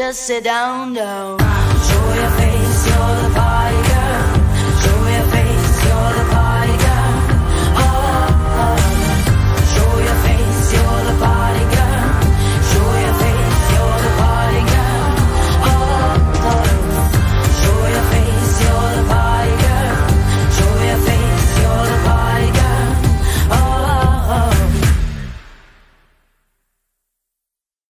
just sit down, down. Show your face, you're the